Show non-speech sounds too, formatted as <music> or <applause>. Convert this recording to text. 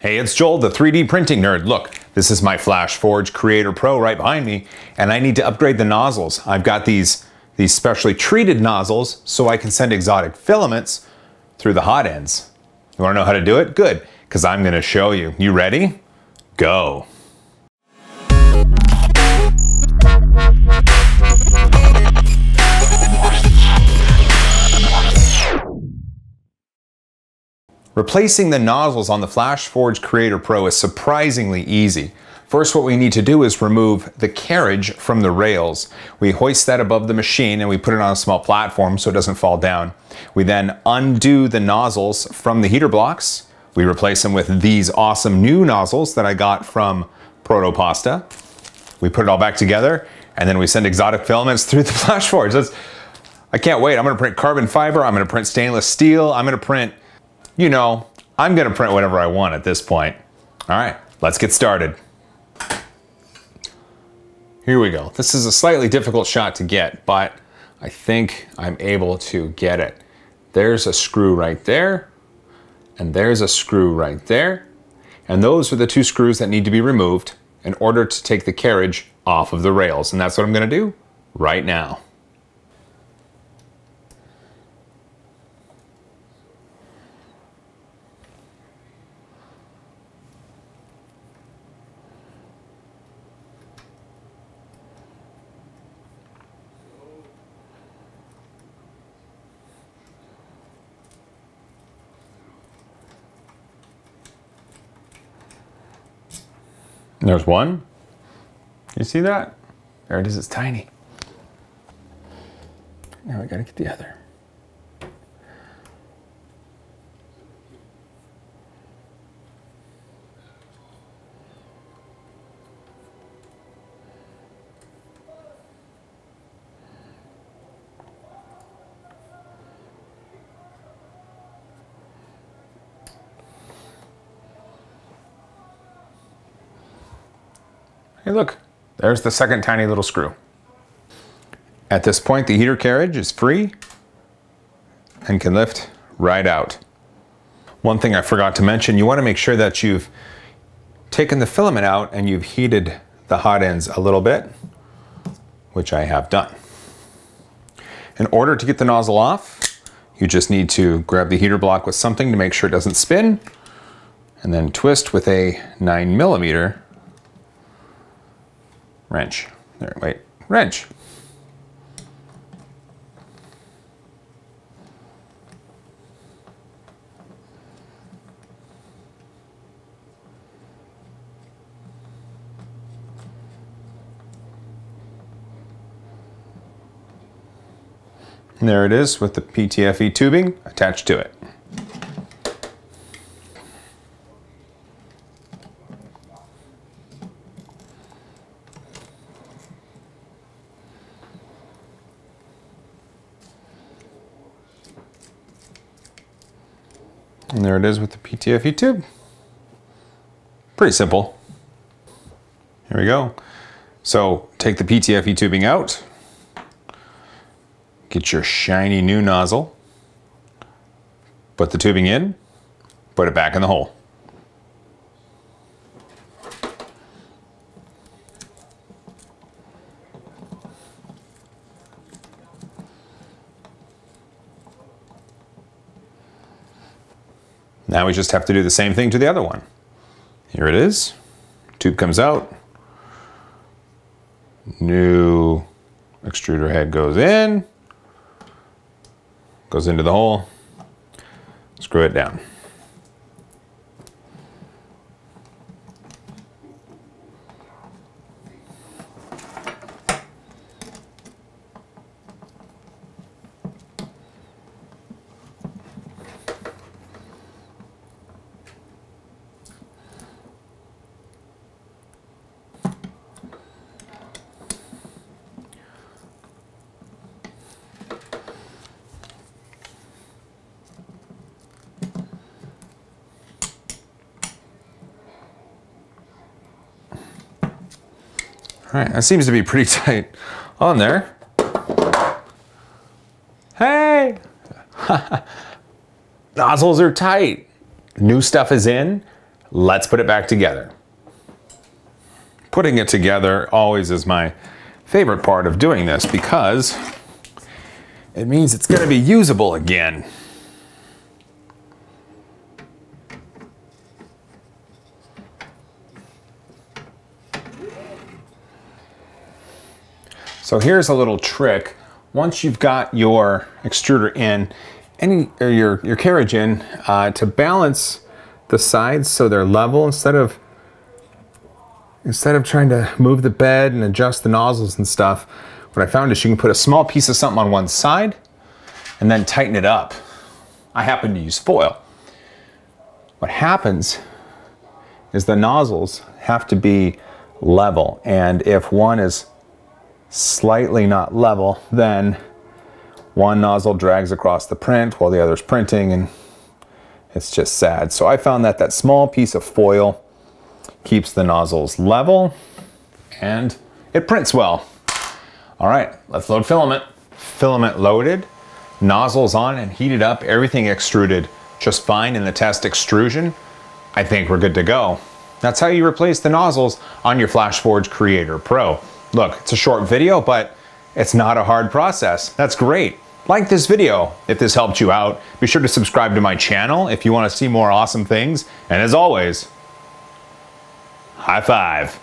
Hey, it's Joel, the 3D printing nerd. Look, this is my FlashForge Creator Pro right behind me, and I need to upgrade the nozzles. I've got these, these specially treated nozzles so I can send exotic filaments through the hot ends. You wanna know how to do it? Good, because I'm gonna show you. You ready? Go. Replacing the nozzles on the FlashForge Creator Pro is surprisingly easy. First, what we need to do is remove the carriage from the rails. We hoist that above the machine and we put it on a small platform so it doesn't fall down. We then undo the nozzles from the heater blocks. We replace them with these awesome new nozzles that I got from Protopasta. We put it all back together and then we send exotic filaments <laughs> through the FlashForge. That's, I can't wait. I'm gonna print carbon fiber, I'm gonna print stainless steel, I'm gonna print you know, I'm gonna print whatever I want at this point. All right, let's get started. Here we go. This is a slightly difficult shot to get, but I think I'm able to get it. There's a screw right there, and there's a screw right there. And those are the two screws that need to be removed in order to take the carriage off of the rails. And that's what I'm gonna do right now. There's one. You see that? There it is, it's tiny. Now we gotta get the other. Look, there's the second tiny little screw. At this point, the heater carriage is free and can lift right out. One thing I forgot to mention, you wanna make sure that you've taken the filament out and you've heated the hot ends a little bit, which I have done. In order to get the nozzle off, you just need to grab the heater block with something to make sure it doesn't spin, and then twist with a nine millimeter wrench. There, wait, wrench. And there it is with the PTFE tubing attached to it. And there it is with the PTFE tube. Pretty simple. Here we go. So take the PTFE tubing out, get your shiny new nozzle, put the tubing in, put it back in the hole. Now we just have to do the same thing to the other one. Here it is. Tube comes out. New extruder head goes in. Goes into the hole. Screw it down. All right, that seems to be pretty <laughs> tight on there. Hey! <laughs> Nozzles are tight. New stuff is in. Let's put it back together. Putting it together always is my favorite part of doing this because it means it's going to be usable again. So here's a little trick. Once you've got your extruder in, any or your, your carriage in, uh, to balance the sides so they're level instead of instead of trying to move the bed and adjust the nozzles and stuff, what I found is you can put a small piece of something on one side and then tighten it up. I happen to use foil. What happens is the nozzles have to be level and if one is slightly not level, then one nozzle drags across the print while the other's printing and it's just sad. So I found that that small piece of foil keeps the nozzles level and it prints well. All right, let's load filament. Filament loaded, nozzles on and heated up, everything extruded just fine in the test extrusion. I think we're good to go. That's how you replace the nozzles on your FlashForge Creator Pro. Look, it's a short video, but it's not a hard process. That's great. Like this video if this helped you out. Be sure to subscribe to my channel if you want to see more awesome things. And as always, high five.